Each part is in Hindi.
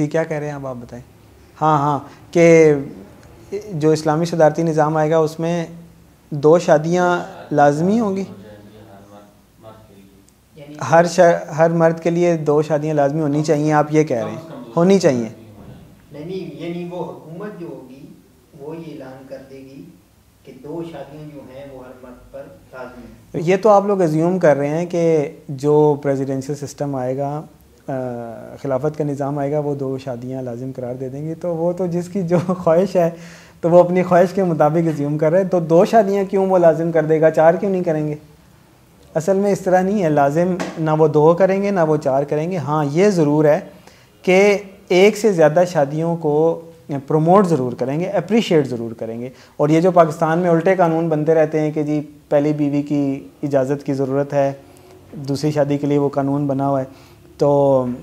जी क्या कह रहे हैं अब आप बताएँ। हाँ हाँ कि जो इस्लामी सदारती निज़ाम आएगा उसमें दो शादियाँ लाजमी होंगी? हर हर मर्द के लिए दो शादियाँ लाजमी होनी चाहिए आप ये कह रहे हैं। होनी चाहिए। नहीं वो हुकूमत जो होगी वो ये ऐलान कर देगी कि दो शादियाँ जो हैं वो हर मर्द पर लाजमी ये तो आप लोग एज्यूम कर रहे हैं कि जो प्रेसिडेंशियल सिस्टम आएगा खिलाफत का निज़ाम आएगा, वो दो शादियाँ लाजिम करार दे देंगे। तो वो तो जिसकी जो ख्वाहिश है तो वो अपनी ख्वाहिश के मुताबिक ज्यूम कर रहे हैं। तो दो शादियाँ क्यों वो लाजिम कर देगा? चार क्यों नहीं करेंगे? असल में इस तरह नहीं है। लाजिम ना वो दो करेंगे, ना वो चार करेंगे। हाँ ये ज़रूर है कि एक से ज़्यादा शादियों को प्रमोट ज़रूर करेंगे अप्रिशिएट ज़रूर करेंगे। और ये जो पाकिस्तान में उल्टे कानून बनते रहते हैं कि जी, पहली बीवी की इजाज़त की ज़रूरत है, दूसरी शादी के लिए वो कानून बना हुआ है तो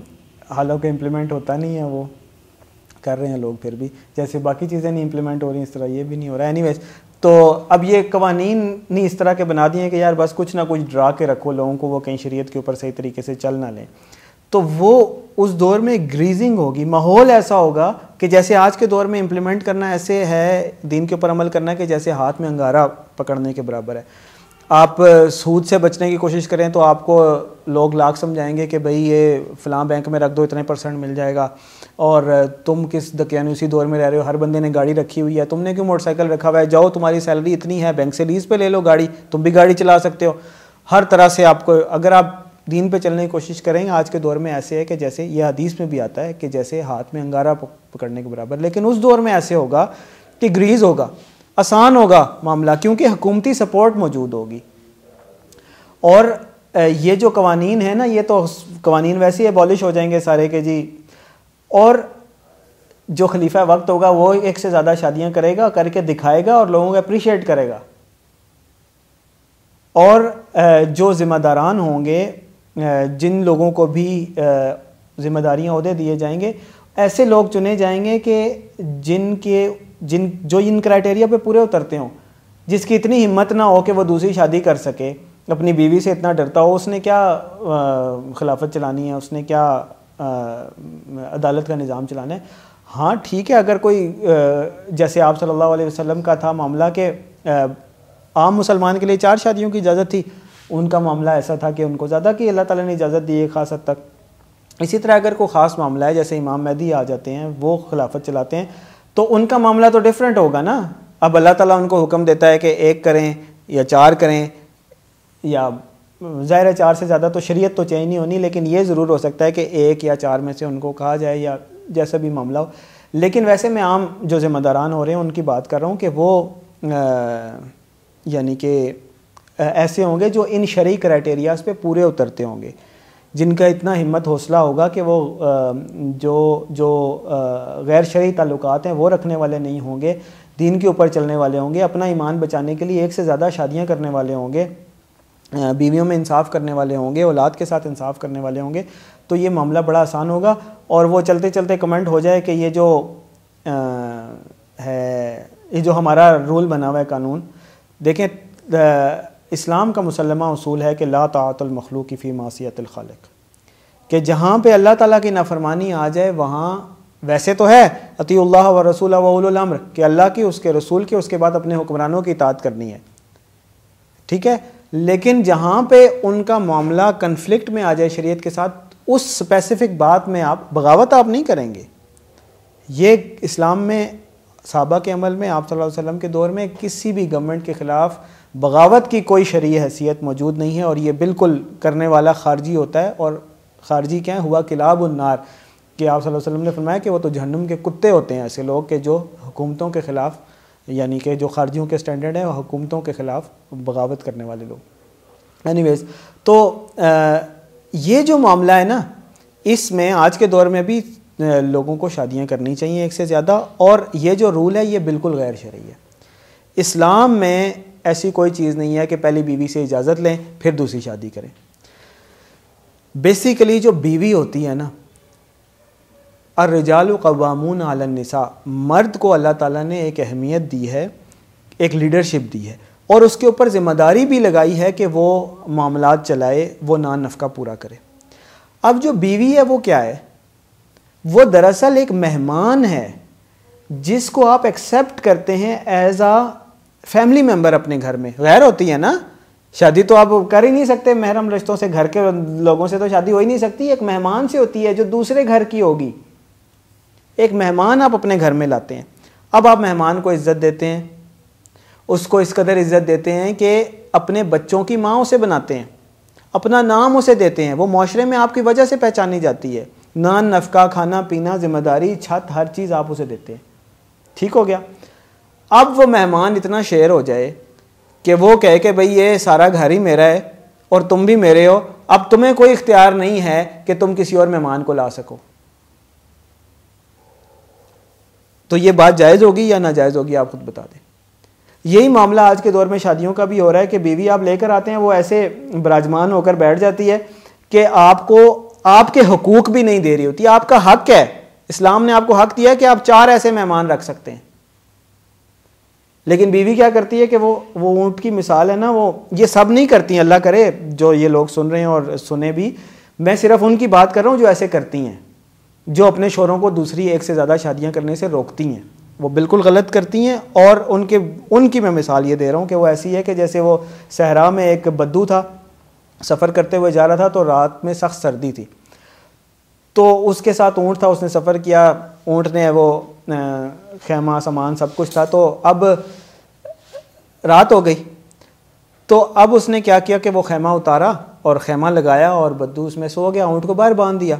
हालाँकि इम्प्लीमेंट होता नहीं है वो, कर रहे हैं लोग फिर भी। जैसे बाकी चीज़ें नहीं इम्प्लीमेंट हो रही, इस तरह ये भी नहीं हो रहा। है एनी तो अब ये कवानीन नहीं इस तरह के बना दिए कि यार बस कुछ ना कुछ ड्रा के रखो, लोगों को वो कहीं शरीयत के ऊपर सही तरीके से चल ना लें। तो वो उस दौर में ग्रीजिंग होगी। माहौल ऐसा होगा कि जैसे आज के दौर में इम्प्लीमेंट करना ऐसे है, दिन के ऊपर अमल करना कि जैसे हाथ में अंगारा पकड़ने के बराबर है। आप सूद से बचने की कोशिश करें तो आपको लोग लाख समझाएँगे कि भाई ये फ़लाँ बैंक में रख दो, इतने परसेंट मिल जाएगा। और तुम किस दकियानुसी दौर में रह रहे हो? हर बंदे ने गाड़ी रखी हुई है। तुमने क्यों मोटरसाइकिल रखा हुआ है? जाओ, तुम्हारी सैलरी इतनी है, बैंक से लीज़ पे ले लो गाड़ी, तुम भी गाड़ी चला सकते हो। हर तरह से आपको, अगर आप दीन पे चलने की कोशिश करेंगे आज के दौर में ऐसे है कि जैसे ये हदीस में भी आता है कि जैसे हाथ में अंगारा पकड़ने के बराबर, लेकिन उस दौर में ऐसे होगा कि ग्रीज होगा। आसान होगा मामला, क्योंकि हकूमती सपोर्ट मौजूद होगी। और ये जो कवानीन है ना, ये तो कवानीन वैसे ही एबॉलिश हो जाएँगे सारे के जी। और जो खलीफा वक्त होगा, वो एक से ज़्यादा शादियाँ करेगा, करके दिखाएगा और लोगों को अप्रिशिएट करेगा। और जो ज़िम्मेदारान होंगे जिन लोगों को भी ज़िम्मेदारियाँ अहदे दिए जाएँगे, ऐसे लोग चुने जाएँगे कि जिनके जिन, जो इन क्राइटेरिया पे पूरे उतरते हों, जिसकी इतनी हिम्मत ना हो कि वो दूसरी शादी कर सके, अपनी बीवी से इतना डरता हो, उसने क्या खिलाफत चलानी है, उसने क्या अदालत का निज़ाम चलाना है? हाँ ठीक है, अगर कोई जैसे आप सल्लल्लाहु अलैहि वसल्लम का था मामला कि आम मुसलमान के लिए चार शादियों की इजाज़त थी, उनका मामला ऐसा था कि उनको ज़्यादा की अल्लाह ताला ने इजाज़त दी है ख़ास हद तक। इसी तरह अगर कोई ख़ास मामला है, जैसे इमाम महदी आ जाते हैं, वो खिलाफत चलाते हैं तो उनका मामला तो डिफरेंट होगा ना? अब अल्लाह ताला उनको हुक्म देता है कि एक करें या चार करें, या ज़ाहिर चार से ज़्यादा तो शरीयत तो चेंज नहीं होनी, लेकिन ये ज़रूर हो सकता है कि एक या चार में से उनको कहा जाए या जैसा भी मामला हो। लेकिन वैसे मैं आम जो ज़िम्मेदारान हो रहे हैं, उनकी बात कर रहा हूँ कि वो यानी कि ऐसे होंगे जो इन शरी क्राइटेरियाज पे पूरे उतरते होंगे। जिनका इतना हिम्मत हौसला होगा कि वो जो जो गैर शरी ताल्लुक हैं वो रखने वाले नहीं होंगे दीन के ऊपर चलने वाले होंगे अपना ईमान बचाने के लिए एक से ज़्यादा शादियाँ करने वाले होंगे बीवियों में इंसाफ करने वाले होंगे औलाद के साथ इंसाफ करने वाले होंगे तो ये मामला बड़ा आसान होगा। और वो चलते चलते कमेंट हो जाए कि ये जो आ, है ये जो हमारा रूल बना हुआ है कानून देखें इस्लाम का मुसलमा असूल है कि ला तातुलमखलूक की फ़ी मासीत खालिक। कि जहाँ पे अल्लाह ताला की नाफरमानी आ जाए, वहाँ वैसे तो है अतील्ला व रसूल वमर कि अल्लाह की, उसके रसूल की, उसके बाद अपने हुक्मरानों की इतात करनी है। ठीक है? लेकिन जहाँ पे उनका मामला कन्फ्लिक्ट में आ जाए शरीयत के साथ, उस स्पेसिफिक बात में आप, बगावत आप नहीं करेंगे। ये इस्लाम में साबा के अमल में आप वसल्लम के दौर में किसी भी गवर्नमेंट के ख़िलाफ़ बगावत की कोई शरी हैसियत मौजूद नहीं है और ये बिल्कुल करने वाला खारजी होता है और खारजी क्या है? हुआ किलाब उन्नार कि आप वसल्लम ने फरमाया कि वो तो जहन्नुम के कुत्ते होते हैं ऐसे लोग के जो हुकूमतों के ख़िलाफ़ यानी कि जो खारजियों के स्टैंडर्ड हैं हुकूमतों के ख़िलाफ़ बगावत करने वाले लोग। एनी तो आ, ये जो मामला है ना इसमें आज के दौर में भी लोगों को शादियाँ करनी चाहिए एक से ज़्यादा, और ये जो रूल है, ये बिल्कुल गैर शरी है। इस्लाम में ऐसी कोई चीज़ नहीं है कि पहली बीवी से इजाज़त लें, फिर दूसरी शादी करें। बेसिकली जो बीवी होती है ना, अर्रजाल कवामून आलनसा मर्द को अल्लाह ताला ने एक अहमियत दी है, एक लीडरशिप दी है, और उसके ऊपर ज़िम्मेदारी भी लगाई है कि वो मामला चलाए, वो नान नफ़का पूरा करे। अब जो बीवी है, वो क्या है? वो दरअसल एक मेहमान है, जिसको आप एक्सेप्ट करते हैं एज आ फैमिली मेंबर अपने घर में। गैर होती है ना? शादी तो आप कर ही नहीं सकते महरम रिश्तों से, घर के लोगों से तो शादी हो ही नहीं सकती। एक मेहमान से होती है जो दूसरे घर की होगी। एक मेहमान आप अपने घर में लाते हैं। अब आप मेहमान को इज़्ज़त देते हैं, उसको इस कदर इज़्ज़त देते हैं कि अपने बच्चों की माँ उसे बनाते हैं, अपना नाम उसे देते हैं। वो माशरे में आपकी वजह से पहचानी जाती है। नान नफका खाना पीना ज़िम्मेदारी, छत हर चीज़ आप उसे देते हैं। ठीक हो गया? अब वो मेहमान इतना शेयर हो जाए कि वो कहे कि भाई ये सारा घर ही मेरा है और तुम भी मेरे हो, अब तुम्हें कोई इख्तियार नहीं है कि तुम किसी और मेहमान को ला सको। तो ये बात जायज़ होगी या नाजायज़ होगी, आप खुद बता दें। यही मामला आज के दौर में शादियों का भी हो रहा है कि बीवी आप लेकर आते हैं, वो ऐसे बराजमान होकर बैठ जाती है कि आपको आपके हकूक भी नहीं दे रही होती, आपका हक है। इस्लाम ने आपको हक दिया है कि आप चार ऐसे मेहमान रख सकते हैं। लेकिन बीवी क्या करती है कि वो वो ऊँट की मिसाल है ना, वो ये सब नहीं करती अल्लाह करे, जो ये लोग सुन रहे हैं और सुने भी। मैं सिर्फ़ उनकी बात कर रहा हूँ जो ऐसे करती हैं, जो अपने शोरों को दूसरी एक से ज़्यादा शादियाँ करने से रोकती हैं। वो बिल्कुल गलत करती हैं और उनके, उनकी मैं मिसाल ये दे रहा हूँ कि वो ऐसी है कि जैसे वो सहरा में एक बद्दू था, सफ़र करते हुए जा रहा था तो रात में सख्त सर्दी थी। तो उसके साथ ऊँट था, उसने सफ़र किया, ऊँट ने वो खेमा, सामान सब कुछ था तो अब रात हो गई। तो अब उसने क्या किया कि वो खेमा उतारा और खेमा लगाया और बद्दू उसमें सो गया, ऊँट को बाहर बाँध दिया।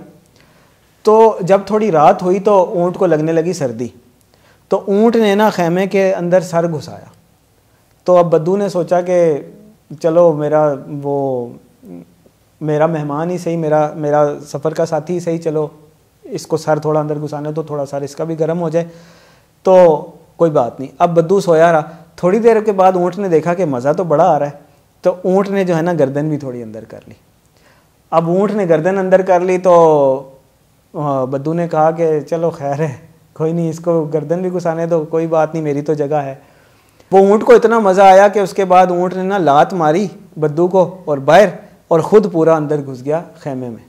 तो जब थोड़ी रात हुई तो ऊँट को लगने लगी सर्दी। तो ऊँट ने ना खेमे के अंदर सर घुसाया। तो अब बद्दू ने सोचा कि चलो मेरा वो मेरा मेहमान ही सही, मेरा मेरा सफ़र का साथी ही सही, चलो इसको सर थोड़ा अंदर घुसाने तो थोड़ा सर इसका भी गर्म हो जाए। तो कोई बात नहीं। अब बद्दू सोया रहा थोड़ी देर के बाद ऊँट ने देखा कि मज़ा तो बड़ा आ रहा है तो ऊँट ने जो है ना गर्दन भी थोड़ी अंदर कर ली। अब ऊँट ने गर्दन अंदर कर ली तो बद्दू ने कहा कि चलो खैर है, कोई नहीं, इसको गर्दन भी घुसाने दो, कोई बात नहीं, मेरी तो जगह है। वो ऊँट को इतना मज़ा आया कि उसके बाद ऊँट ने ना लात मारी बद्दू को और बाहर और ख़ुद पूरा अंदर घुस गया खेमे में।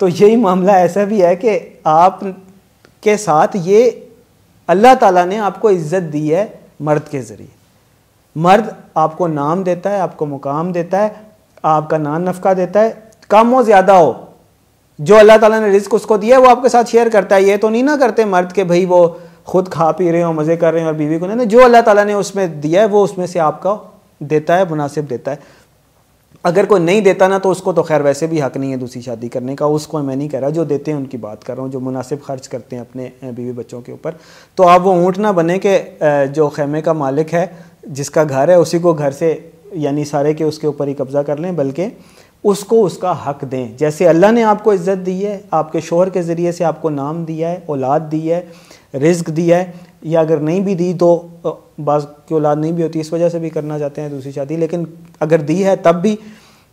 तो यही मामला ऐसा भी है कि आप के साथ ये अल्लाह ताला ने आपको इज़्ज़त दी है मर्द के ज़रिए। मर्द आपको नाम देता है, आपको मुकाम देता है, आपका नान नफका देता है, कम हो ज़्यादा हो। जो अल्लाह ताला ने रिस्क उसको दिया है, वो आपके साथ शेयर करता है। ये तो नहीं ना करते मर्द के भाई वो खुद खा पी रहे हो, मज़े कर रहे हैं और बीवी को नहीं, जो अल्लाह ताला ने उसमें दिया है, वो उसमें से आपका देता है, मुनासिब देता है। अगर कोई नहीं देता ना तो उसको तो खैर वैसे भी हक नहीं है दूसरी शादी करने का। उसको मैं नहीं कह रहा, जो देते हैं उनकी बात कर रहा हूँ, जो मुनासिब खर्च करते हैं अपने बीवी बच्चों के ऊपर। तो आप वो ऊँट ना बने के जो खेमे का मालिक है, जिसका घर है, उसी को घर से, यानी सारे के उसके ऊपर ही कब्ज़ा कर लें, बल्कि उसको उसका हक दें। जैसे अल्लाह ने आपको इज़्ज़त दी है, आपके शोहर के ज़रिए से आपको नाम दिया है, औलाद दी है, रिज्क दिया है या अगर नहीं भी दी तो बाज़ की औलाद नहीं भी होती, इस वजह से भी करना चाहते हैं दूसरी शादी। लेकिन अगर दी है तब भी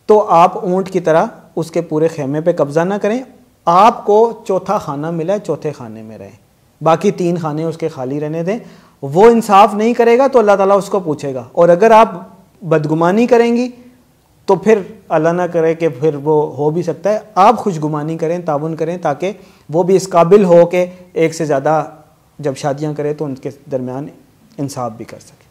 तो आप ऊँट की तरह उसके पूरे खेमे पे कब्ज़ा ना करें। आपको चौथा खाना मिला चौथे खाने में रहें। बाकी तीन खाने उसके खाली रहने दें। वो इंसाफ नहीं करेगा तो अल्लाह ताला उसको पूछेगा। और अगर आप बदगुमानी करेंगी तो फिर अल्लाह ना करे कि फिर वो हो भी सकता है। आप खुशगुमानी करें, ताउन करें, ताकि वो भी इस काबिल हो कि एक से ज़्यादा जब शादियाँ करें तो उनके दरमियान इंसाफ भी कर सकें।